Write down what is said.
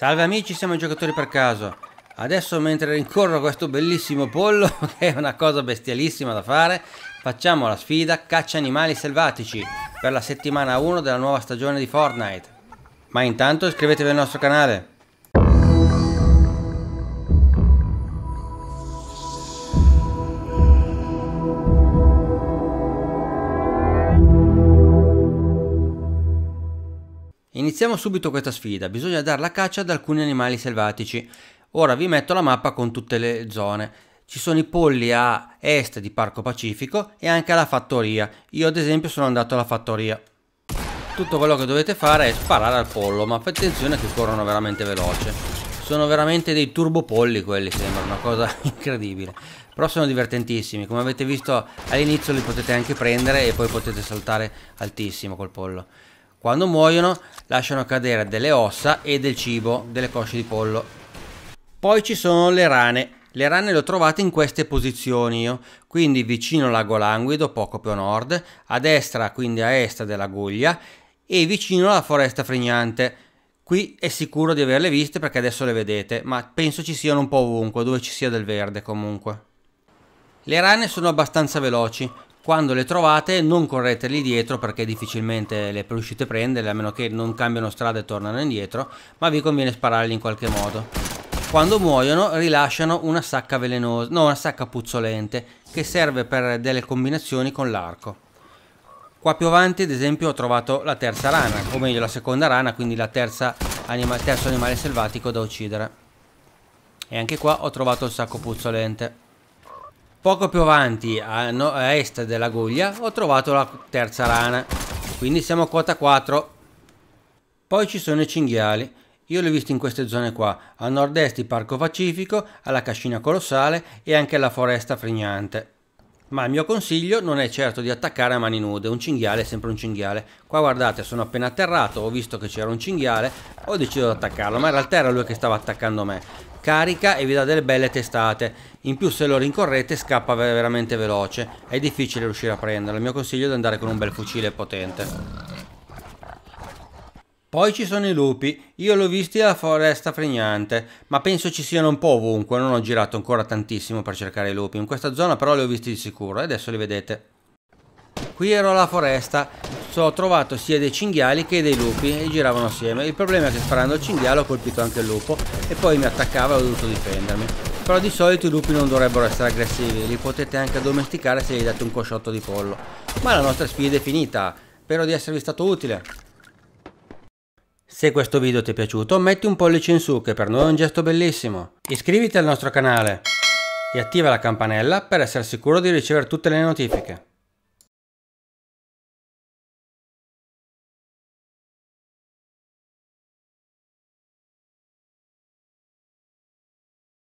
Salve amici, siamo i giocatori per caso. Adesso mentre rincorro questo bellissimo pollo, che è una cosa bestialissima da fare, facciamo la sfida caccia animali selvatici per la settimana 1 della nuova stagione di Fortnite. Ma intanto iscrivetevi al nostro canale. Iniziamo subito questa sfida, bisogna dare la caccia ad alcuni animali selvatici. Ora vi metto la mappa con tutte le zone. Ci sono i polli a est di Parco Pacifico e anche alla fattoria. Io ad esempio sono andato alla fattoria. Tutto quello che dovete fare è sparare al pollo, ma fate attenzione che corrono veramente veloce. Sono veramente dei turbopolli quelli, sembra una cosa incredibile. Però sono divertentissimi, come avete visto all'inizio li potete anche prendere e poi potete saltare altissimo col pollo. Quando muoiono lasciano cadere delle ossa e del cibo, delle cosce di pollo. Poi ci sono le rane. Le rane le ho trovate in queste posizioni io, quindi vicino al lago Languido, poco più a nord, a destra, quindi a est della Guglia, e vicino alla foresta frignante. Qui è sicuro di averle viste perché adesso le vedete, ma penso ci siano un po' ovunque, dove ci sia del verde comunque. Le rane sono abbastanza veloci, quando le trovate non correte lì dietro perché difficilmente le riuscite a prendere a meno che non cambiano strada e tornano indietro, ma vi conviene spararli in qualche modo. Quando muoiono rilasciano una sacca velenosa, no una sacca puzzolente che serve per delle combinazioni con l'arco. Qua più avanti ad esempio ho trovato la terza rana, o meglio la seconda rana, quindi la terza anima, terzo animale selvatico da uccidere. E anche qua ho trovato il sacco puzzolente. Poco più avanti, a, no, a est della Guglia, ho trovato la terza rana. Quindi siamo a quota 4. Poi ci sono i cinghiali. Io li ho visti in queste zone qua, a nord-est il Parco Pacifico, alla Cascina Colossale e anche alla Foresta Frignante. Ma il mio consiglio non è certo di attaccare a mani nude, un cinghiale è sempre un cinghiale. Qua guardate, sono appena atterrato, ho visto che c'era un cinghiale, ho deciso di attaccarlo, ma in realtà era lui che stava attaccando me. Carica e vi dà delle belle testate. In più se lo rincorrete scappa veramente veloce. È difficile riuscire a prenderlo. Il mio consiglio è di andare con un bel fucile potente poi ci sono i lupi, io l'ho visti alla foresta fregnante, ma penso ci siano un po' ovunque, non ho girato ancora tantissimo per cercare i lupi, in questa zona però li ho visti di sicuro e adesso li vedete. Qui ero alla foresta, ho trovato sia dei cinghiali che dei lupi e giravano assieme. Il problema è che sparando il cinghiale ho colpito anche il lupo e poi mi attaccava e ho dovuto difendermi. Però di solito i lupi non dovrebbero essere aggressivi, li potete anche addomesticare se gli date un cosciotto di pollo. Ma la nostra sfida è finita, spero di esservi stato utile. Se questo video ti è piaciuto metti un pollice in su che per noi è un gesto bellissimo. Iscriviti al nostro canale e attiva la campanella per essere sicuro di ricevere tutte le notifiche.